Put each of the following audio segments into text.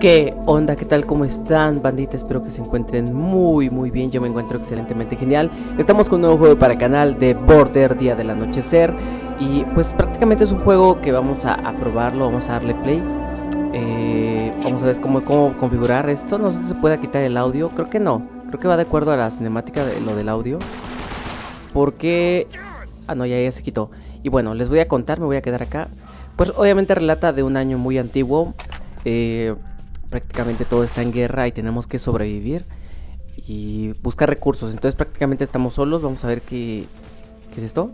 ¿Qué onda? ¿Qué tal? ¿Cómo están, bandita? Espero que se encuentren muy, muy bien. Yo me encuentro excelentemente genial. Estamos con un nuevo juego para el canal de Border Día del Anochecer. Y pues prácticamente es un juego que vamos a, probarlo, vamos a darle play. Eh, vamos a ver cómo, cómo configurar esto. No sé si se puede quitar el audio. Creo que no. Creo que va de acuerdo a la cinemática de lo del audio. Porque... Ah, no, ya, ya se quitó. Y bueno, les voy a contar, me voy a quedar acá. Pues obviamente relata de un año muy antiguo. Eh, prácticamente todo está en guerra y tenemos que sobrevivir y buscar recursos. Entonces prácticamente estamos solos. Vamos a ver qué, qué es esto.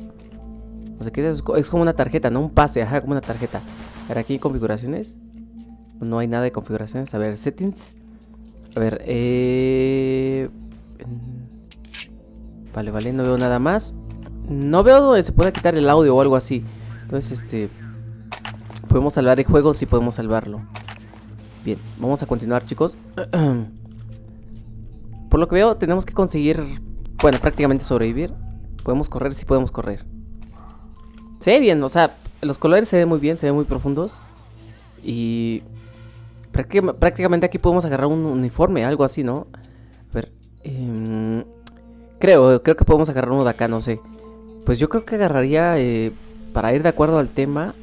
No sé qué es. Es como una tarjeta, no un pase, ajá, como una tarjeta. A ver, aquí configuraciones. No hay nada de configuraciones. A ver, settings. A ver, eh... Vale, vale, no veo nada más. No veo donde se pueda quitar el audio o algo así. Entonces, este... Podemos salvar el juego, sí podemos salvarlo. Bien, vamos a continuar chicos. Por lo que veo tenemos que conseguir Bueno, prácticamente sobrevivir. Podemos correr, sí podemos correr. Se ve bien, o sea Los colores se ven muy bien, se ven muy profundos. Y Prácticamente aquí podemos agarrar un uniforme Algo así, ¿no? A ver em, Creo, creo que podemos agarrar uno de acá, no sé. Pues yo creo que agarraría eh, Para ir de acuerdo al tema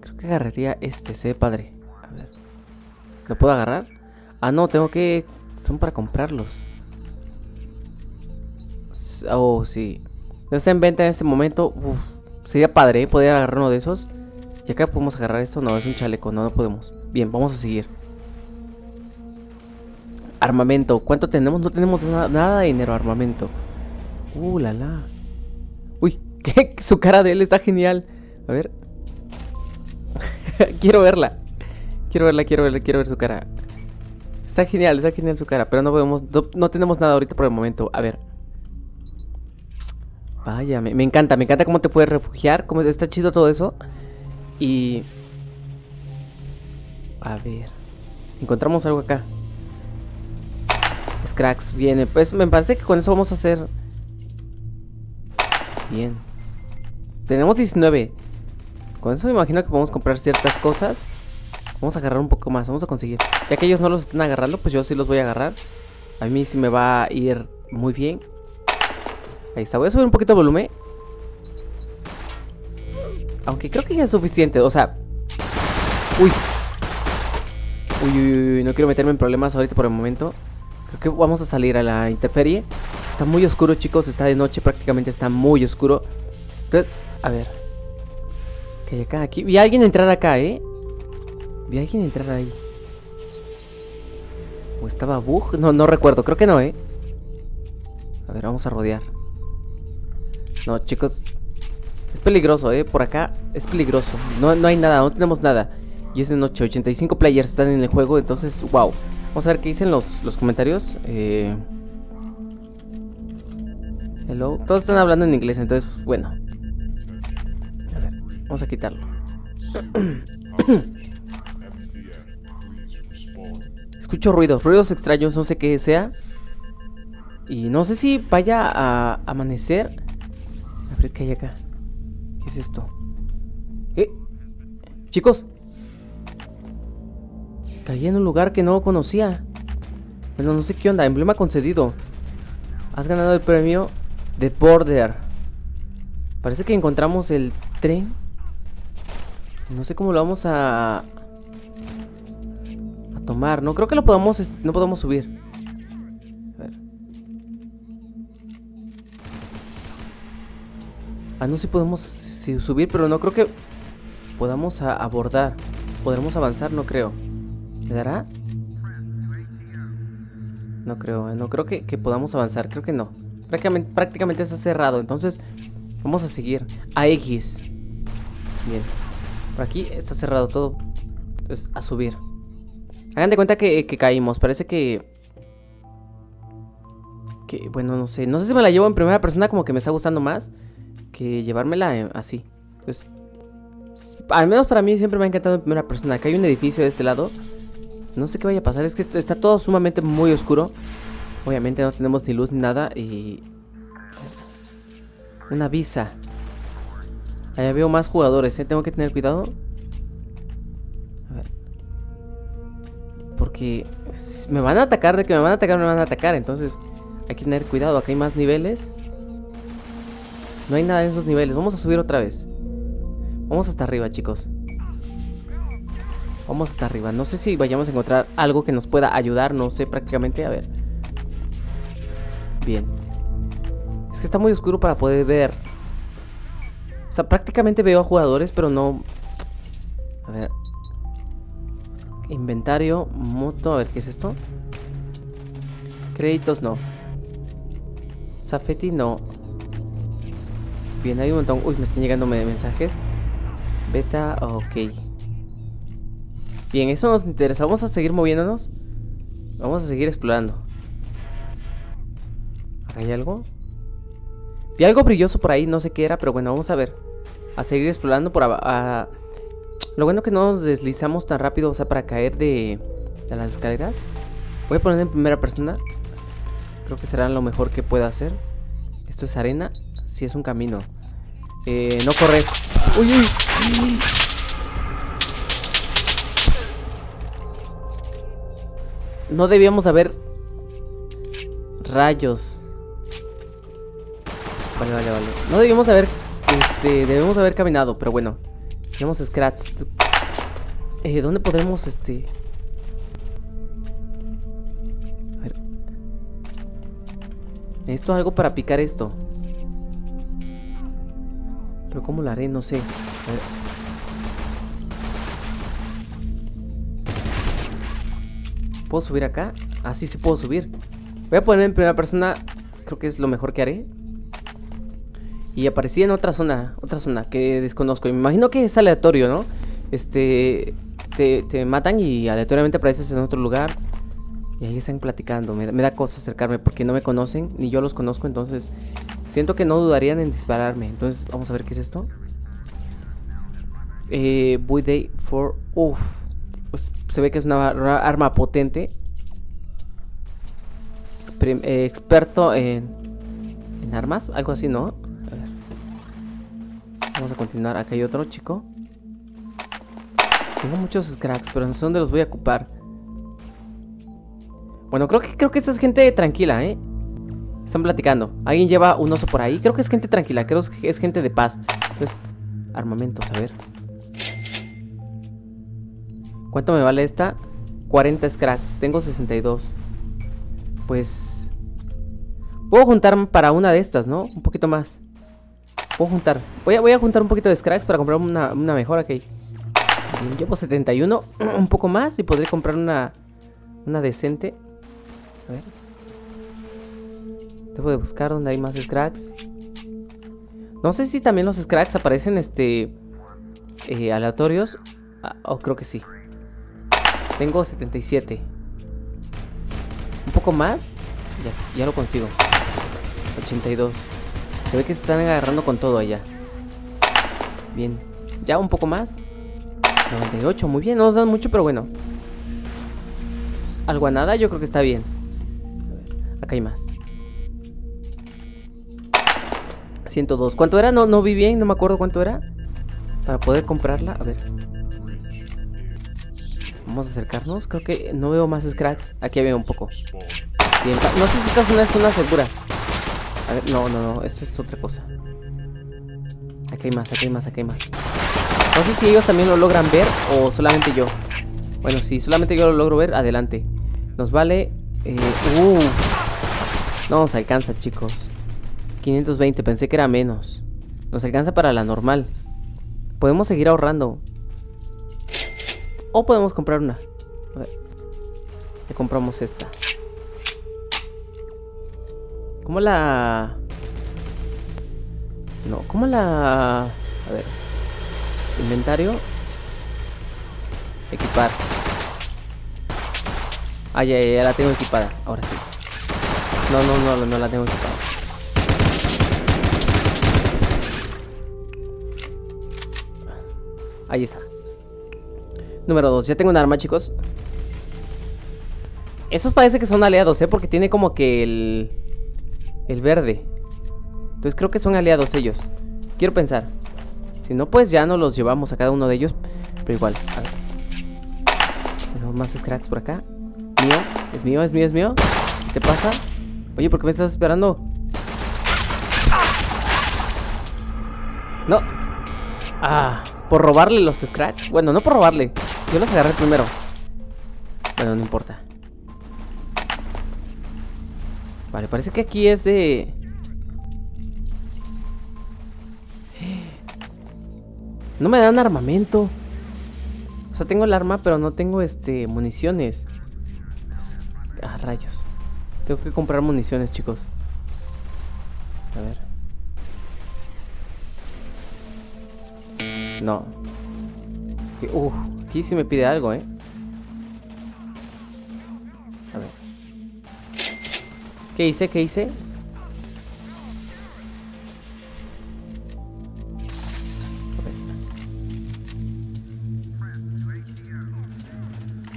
Creo que agarraría este, se ve padre ¿Lo puedo agarrar? Ah, no, tengo que... Son para comprarlos. Oh, sí. No está en venta en este momento. sería padre ¿eh? poder agarrar uno de esos. Y acá podemos agarrar esto. No, es un chaleco. No, no podemos. Bien, vamos a seguir. Armamento. ¿Cuánto tenemos? No tenemos nada de dinero. Armamento. Uh, la la. Uy, ¿qué? su cara de él está genial. A ver. Quiero verla. Quiero verla, quiero verla, quiero ver su cara. Está genial, está genial su cara, pero no vemos, no, tenemos nada ahorita por el momento. A ver. Vaya, me, encanta, me encanta cómo te puedes refugiar, cómo está chido todo eso. Y... A ver. Encontramos algo acá. Scracks, viene. Pues me parece que con eso vamos a hacer... Bien. Tenemos 19. Con eso me imagino que podemos comprar ciertas cosas. Vamos a agarrar un poco más, vamos a conseguir. Ya que ellos no los están agarrando, pues yo sí los voy a agarrar. A mí sí me va a ir muy bien. Ahí está, voy a subir un poquito el volumen. Aunque creo que ya es suficiente, o sea... Uy. Uy, uy, uy, no quiero meterme en problemas ahorita por el momento. Creo que vamos a salir a la interferie. Está muy oscuro, chicos, está de noche, prácticamente está muy oscuro. Entonces, a ver. Que acá, aquí. Vi a alguien entrar acá, ¿eh? Vi a alguien entrar ahí. ¿O estaba Bug? No, no recuerdo. Creo que no, ¿eh? A ver, vamos a rodear. No, chicos. Es peligroso, ¿eh? Por acá es peligroso. No, no hay nada, no tenemos nada. Y es de noche. 85 players están en el juego. Entonces, wow. Vamos a ver qué dicen los, los comentarios. Eh... Hello. Todos están hablando en inglés, entonces, bueno. A ver, vamos a quitarlo. Escucho ruidos, ruidos extraños, no sé qué sea. Y no sé si vaya a amanecer. A ver qué hay acá. ¿Qué es esto? ¿Eh? Chicos. Caí en un lugar que no conocía. Bueno, no sé qué onda. Emblema concedido. Has ganado el premio de Border. Parece que encontramos el tren. No sé cómo lo vamos a No creo que lo podamos, no podamos subir. A ver. Ah, no si podemos subir, pero no creo que podamos abordar. ¿Podremos avanzar? No creo. ¿Me dará? No creo, eh, no creo que, podamos avanzar, creo que no. Prácticamente, prácticamente está cerrado, entonces vamos a seguir. A X. Bien. Por aquí está cerrado todo. Entonces, a subir. Hagan de cuenta que, caímos. Parece que... Que, bueno, no sé. No sé si me la llevo en primera persona como que me está gustando más. Que llevármela así. Pues... Al menos para mí siempre me ha encantado en primera persona. Acá hay un edificio de este lado. No sé qué vaya a pasar. Es que está todo sumamente muy oscuro. Obviamente no tenemos ni luz ni nada. Y... Una visa. Allá veo más jugadores, ¿eh? Tengo que tener cuidado. Porque me van a atacar, de que me van a atacar, me van a atacar. Entonces hay que tener cuidado. Acá hay más niveles. No hay nada en esos niveles. Vamos a subir otra vez. Vamos hasta arriba, chicos. Vamos hasta arriba. No sé si vayamos a encontrar algo que nos pueda ayudar. No sé prácticamente. A ver. Bien. Es que está muy oscuro para poder ver. O sea, prácticamente veo a jugadores, pero no... A ver. Inventario, moto, a ver, ¿qué es esto? Créditos, no. Safety, no. Bien, hay un montón. Uy, me están llegando mensajes. Beta, ok. Bien, eso nos interesa. Vamos a seguir moviéndonos. Vamos a seguir explorando. ¿Acá hay algo? Vi algo brilloso por ahí, no sé qué era, pero bueno, vamos a ver. A seguir explorando por abajo. Lo bueno que no nos deslizamos tan rápido, o sea, para caer de, de las escaleras. Voy a poner en primera persona. Creo que será lo mejor que pueda hacer. Esto es arena. Sí, es un camino. Eh, no correr. ¡Uy, uy! No debíamos haber... Rayos. Vale, vale, vale. No debíamos haber... Este, debemos haber caminado, pero bueno. Tenemos scratch. Eh, ¿dónde podremos, este... A ver. Necesito algo para picar esto. Pero ¿cómo lo haré? No sé. A ver. ¿Puedo subir acá? Ah, sí, sí puedo subir. Voy a poner en primera persona. Creo que es lo mejor que haré. Y aparecí en otra zona, otra zona que desconozco. Me imagino que es aleatorio, ¿no? Este, te, matan y aleatoriamente apareces en otro lugar. Y ahí están platicando. Me, da cosa acercarme porque no me conocen, ni yo los conozco. Entonces, siento que no dudarían en dispararme. Entonces, vamos a ver qué es esto. Eh, Day for. Pues, se ve que es una arma potente. Eh, experto en, en armas, algo así, ¿no? Vamos a continuar. Acá hay otro chico. Tengo muchos cracks, pero no sé dónde los voy a ocupar. Bueno, creo que, creo que esta es gente tranquila, ¿eh? Están platicando. Alguien lleva un oso por ahí. Creo que es gente tranquila. Creo que es gente de paz. Entonces, armamentos, a ver. ¿Cuánto me vale esta? 40 scraps. Tengo 62. Pues... Puedo juntar para una de estas, ¿no? Un poquito más. Puedo juntar. Voy a, voy a juntar un poquito de scraps para comprar una, una mejor aquí. llevo 71. un poco más y podré comprar una, una decente. A ver. Debo de buscar donde hay más scraps. No sé si también los scraps aparecen este eh, aleatorios. Ah, oh, creo que sí. Tengo 77. Un poco más. Ya, ya lo consigo. 82. Se ve que se están agarrando con todo allá. Bien. Ya un poco más. 98, muy bien. No nos dan mucho, pero bueno. Algo a nada, yo creo que está bien. A ver, acá hay más. 102. ¿Cuánto era? No, no vi bien, no me acuerdo cuánto era. Para poder comprarla. A ver. Vamos a acercarnos. Creo que no veo más scratches. Aquí había un poco. Bien. No sé si esta zona es una segura no, no, no, esto es otra cosa. Aquí hay más, aquí hay más, aquí hay más. No sé si ellos también lo logran ver o solamente yo. Bueno, si solamente yo lo logro ver, adelante. Nos vale... Eh, uh, no nos alcanza, chicos. 520, pensé que era menos. Nos alcanza para la normal. Podemos seguir ahorrando. O podemos comprar una. A ver. Le compramos esta. ¿Cómo la...? No, ¿cómo la...? A ver. Inventario. Equipar. Ah, ya, ya, la tengo equipada. Ahora sí. No, no, no, no la tengo equipada. Ahí está. Número 2. Ya tengo un arma, chicos. Esos parece que son aliados, ¿eh? Porque tiene como que el... El verde. Entonces creo que son aliados ellos. Quiero pensar. Si no, pues ya no los llevamos a cada uno de ellos. Pero igual, a ver. Tenemos más scratches por acá. Mío, es mío, es mío, es mío. ¿Qué te pasa? Oye, ¿por qué me estás esperando? No. Ah, por robarle los scratch. Bueno, no por robarle. Yo los agarré primero. Bueno, no importa. Vale, parece que aquí es de... No me dan armamento. O sea, tengo el arma, pero no tengo este municiones. Ah, rayos. Tengo que comprar municiones, chicos. A ver. No. Uh, aquí sí me pide algo, ¿eh? ¿Qué hice? ¿Qué hice?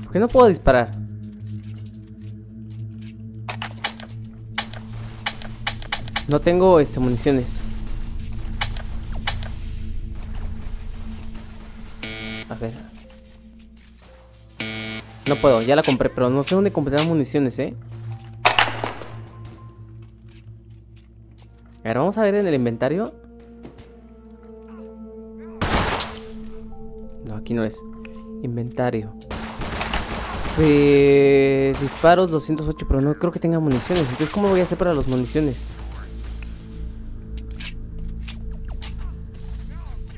¿Por qué no puedo disparar? No tengo este municiones. A ver. No puedo, ya la compré, pero no sé dónde compré las municiones, ¿eh? A ver, vamos a ver en el inventario. No, aquí no es. Inventario. Eh, disparos 208, pero no creo que tenga municiones. Entonces, ¿cómo voy a hacer para las municiones?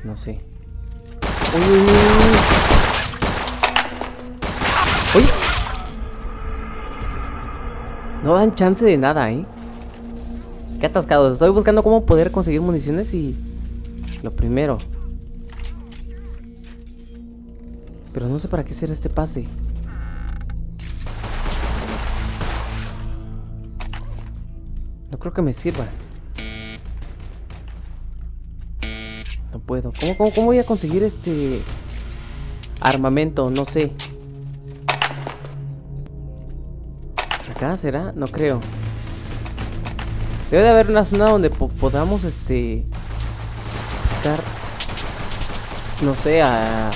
No sé. Uy, uy. No dan chance de nada, ¿eh? Qué atascado. Estoy buscando cómo poder conseguir municiones y... Lo primero. Pero no sé para qué será este pase. No creo que me sirva. No puedo. ¿Cómo, cómo, cómo voy a conseguir este armamento? No sé. ¿Acá será? No creo. Debe de haber una zona donde podamos este buscar no sé, a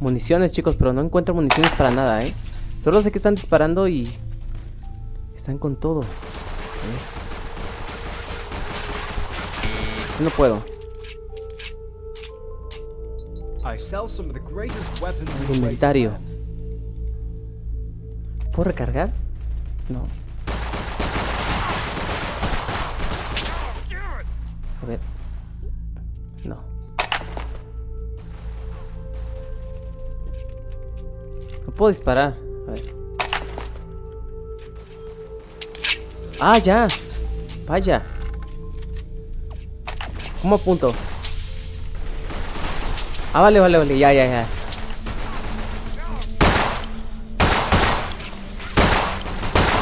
municiones, chicos, pero no encuentro municiones para nada, ¿eh? Solo sé que están disparando y están con todo. No puedo. Inventario. ¿Puedo recargar? No. Puedo disparar. Ah, ya. Vaya. ¿Cómo apunto? Ah, vale, vale, vale. Ya, ya, ya.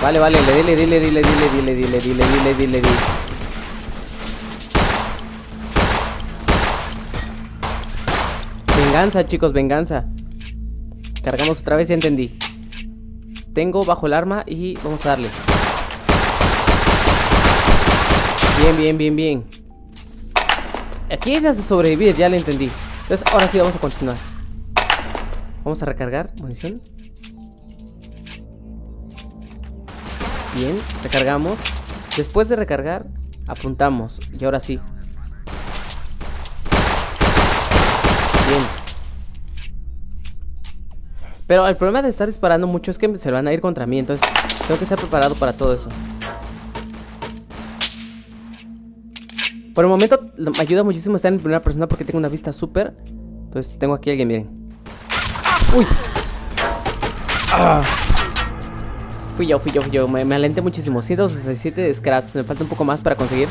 Vale, vale, le dile, dile, dile, dile, dile, dile, dile, dile, dile, dile. Venganza, chicos, venganza. Cargamos otra vez, ya entendí. Tengo bajo el arma y vamos a darle. Bien, bien, bien, bien. Aquí se hace sobrevivir, ya lo entendí. Entonces, ahora sí vamos a continuar. Vamos a recargar munición. Bien, recargamos. Después de recargar, apuntamos. Y ahora sí. Bien. Pero el problema de estar disparando mucho es que se van a ir contra mí. Entonces, tengo que estar preparado para todo eso. Por el momento me ayuda muchísimo estar en primera persona porque tengo una vista súper. Entonces tengo aquí a alguien, miren. ¡Uy! Ah. Fui yo, fui yo, fui yo. Me, alenté muchísimo. 167 de scraps. Me falta un poco más para conseguir.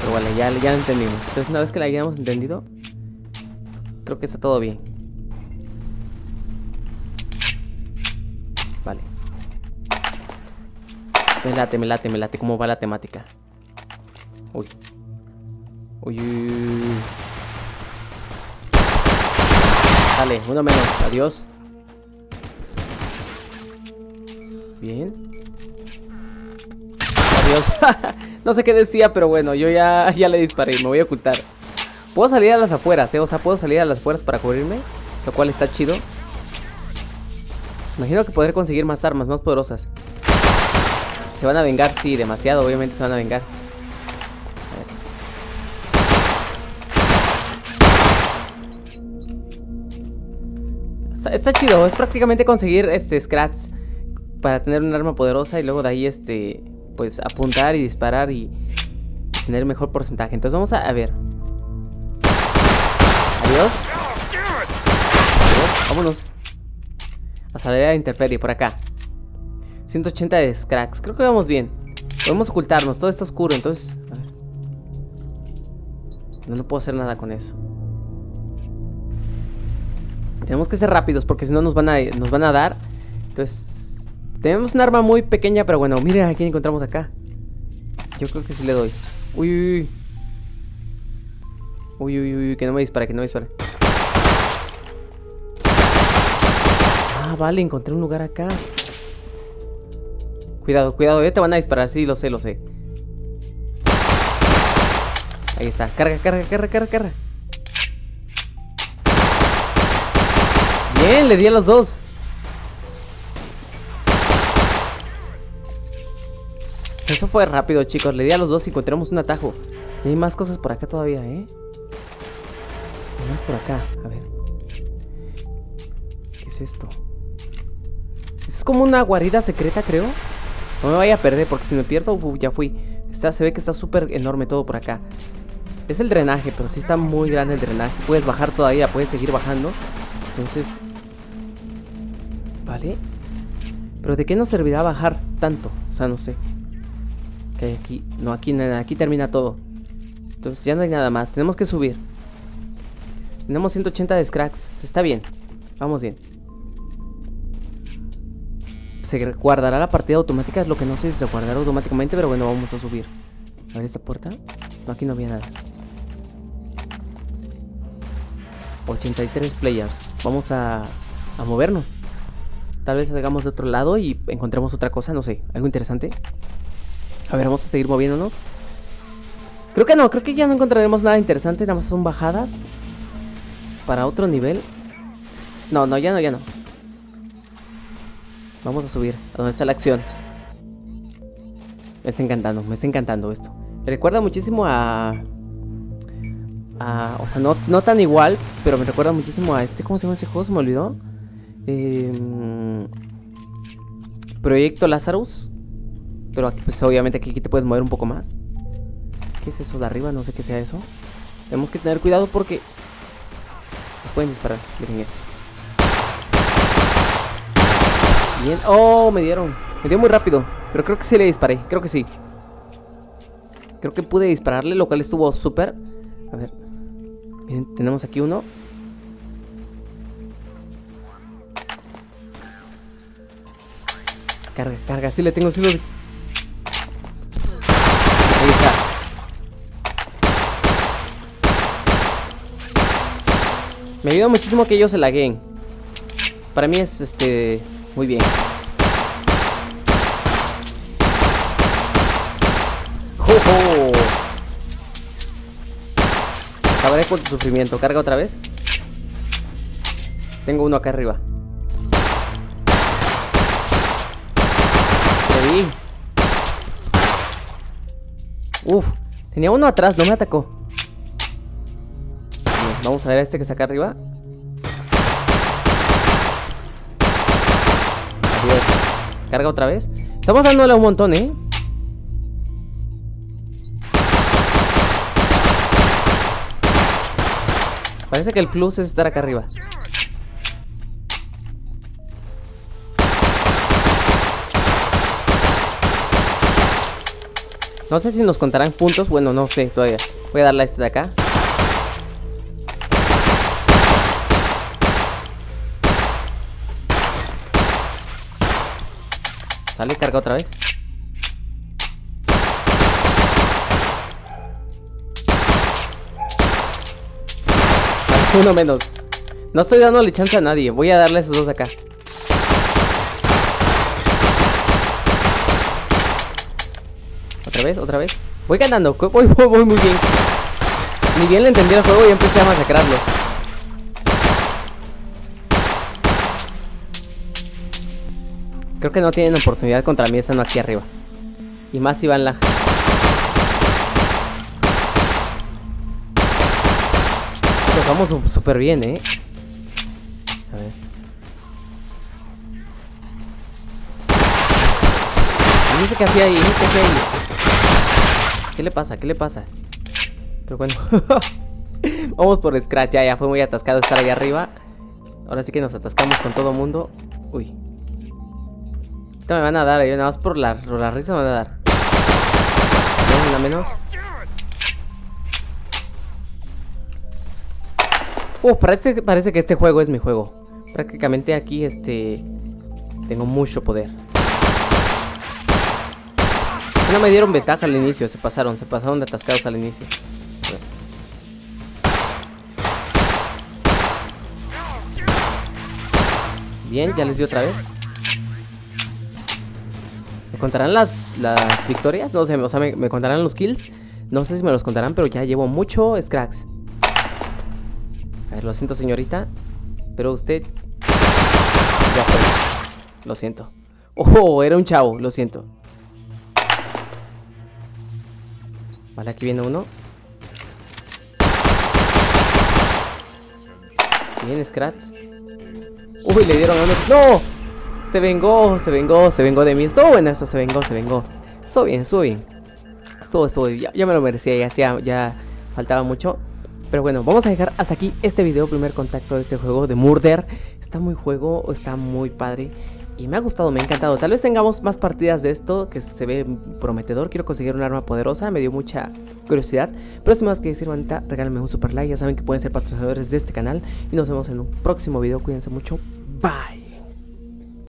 Pero vale, ya, ya lo entendimos. Entonces una vez que la hayamos entendido, creo que está todo bien. Me late, me late, me late. ¿Cómo va la temática? Uy. Uy, Dale, uno menos. Adiós. Bien. Adiós. no sé qué decía, pero bueno, yo ya, ya le disparé. Me voy a ocultar. Puedo salir a las afueras, ¿eh? O sea, puedo salir a las afueras para cubrirme. Lo cual está chido. Imagino que podré conseguir más armas, más poderosas. Se van a vengar, sí, demasiado, obviamente se van a vengar. Está, chido, es prácticamente conseguir este scratch para tener un arma poderosa y luego de ahí este pues apuntar y disparar y tener mejor porcentaje. Entonces vamos a, a ver. Adiós. Adiós. Vámonos. A salir a interferir por acá. 180 de scratch. Creo que vamos bien. Podemos ocultarnos. Todo está oscuro, entonces... No, no puedo hacer nada con eso. Tenemos que ser rápidos porque si no nos van a, nos van a dar. Entonces, tenemos un arma muy pequeña, pero bueno, miren a quién encontramos acá. Yo creo que sí le doy. Uy, uy, uy. Uy, uy, uy, que no me dispare, que no me dispare. Ah, vale, encontré un lugar acá. Cuidado, cuidado, ya te van a disparar, sí, lo sé, lo sé. Ahí está, carga, carga, carga, carga, carga. Bien, le di a los dos. Eso fue rápido, chicos. Le di a los dos y encontramos un atajo. Y hay más cosas por acá todavía, ¿eh? Hay más por acá. A ver. ¿Qué es esto? Es como una guarida secreta, creo. No me vaya a perder, porque si me pierdo, ya fui. Está, se ve que está súper enorme todo por acá. Es el drenaje, pero sí está muy grande el drenaje. Puedes bajar todavía, puedes seguir bajando. Entonces, ¿Vale? Pero ¿de qué nos servirá bajar tanto? O sea, no sé. Hay aquí. No, aquí nada. Aquí termina todo. Entonces ya no hay nada más. Tenemos que subir. Tenemos 180 de scraps. Está bien. Vamos bien. Se guardará la partida automática. Es lo que no sé si se guardará automáticamente. Pero bueno, vamos a subir. A ver esta puerta. No, aquí no había nada. 83 players. Vamos a, a movernos. Tal vez salgamos de otro lado y encontremos otra cosa, no sé, algo interesante. A ver, vamos a seguir moviéndonos. Creo que no, creo que ya no encontraremos nada interesante, nada más son bajadas. Para otro nivel. No, no, ya no, ya no. Vamos a subir, a donde está la acción. Me está encantando, me está encantando esto. Me recuerda muchísimo a... a o sea, no, no tan igual, pero me recuerda muchísimo a este... ¿Cómo se llama este juego? Se me olvidó. Em, Proyecto Lazarus. Pero aquí, pues obviamente aquí, te puedes mover un poco más. ¿Qué es eso de arriba? No sé qué sea eso. Tenemos que tener cuidado porque... pueden disparar. Miren esto. ¡Oh! Me dieron. Me dio muy rápido. Pero creo que sí le disparé. Creo que sí. Creo que pude dispararle, lo cual estuvo súper. A ver. Tenemos aquí uno. Carga, carga, sí le tengo, sí lo... Ahí está. Me ayuda muchísimo que ellos se laguen. Para mí es, este, muy bien. ¡Jojo! Acabaré con tu sufrimiento. Carga otra vez. Tengo uno acá arriba. Uf, tenía uno atrás, no me atacó. vamos a ver a este que está acá arriba. Adiós. Carga otra vez. Estamos dándole un montón, ¿eh? Parece que el plus es estar acá arriba. No sé si nos contarán puntos. Bueno, no sé todavía. Voy a darle a este de acá. Sale, carga otra vez. Uno menos. No estoy dándole chance a nadie. Voy a darle a esos dos acá. Otra vez, otra vez. Voy ganando, voy, voy, muy bien. Ni bien le entendí el juego y empecé a masacrarlos. Creo que no tienen oportunidad contra mí estando aquí arriba. Y más si van la... Nos vamos súper bien, ¿eh? A ver. ¿Qué hacía ahí? ¿Qué hacía ahí? ¿Qué le pasa? ¿Qué le pasa? Pero bueno. Vamos por Scratch. Ya, ya fue muy atascado estar ahí arriba. Ahora sí que nos atascamos con todo mundo. Uy. Ahorita me van a dar, eh. Nada más por la, risa me van a dar. una menos. Uh, parece, parece que este juego es mi juego. Prácticamente aquí, este... Tengo mucho poder. No me dieron ventaja al inicio, se pasaron, se pasaron de atascados al inicio. Bien, ya les di otra vez. ¿Me contarán las, las victorias? No sé, o sea, me, contarán los kills. No sé si me los contarán, pero ya llevo mucho scrags. A ver, lo siento, señorita. Pero usted... Ya fue. Lo siento. Oh, era un chavo, lo siento. Vale, aquí viene uno. Bien, Scratch. Uy, le dieron uno. ¡No! Se vengó, se vengó, se vengó de mí. Estuvo bueno eso, se vengó, se vengó. Estuvo bien, estuvo bien. Estuvo, estuvo bien. Ya, me lo merecía, ya, ya, faltaba mucho. Pero bueno, vamos a dejar hasta aquí este video, primer contacto de este juego de Murder. Está muy juego, está muy padre. Y me ha gustado, me ha encantado. Tal vez tengamos más partidas de esto que se ve prometedor. Quiero conseguir un arma poderosa, me dio mucha curiosidad. Pero sin más que decir, manita, regálenme un super like. Ya saben que pueden ser patrocinadores de este canal. Y nos vemos en un próximo video. Cuídense mucho. Bye.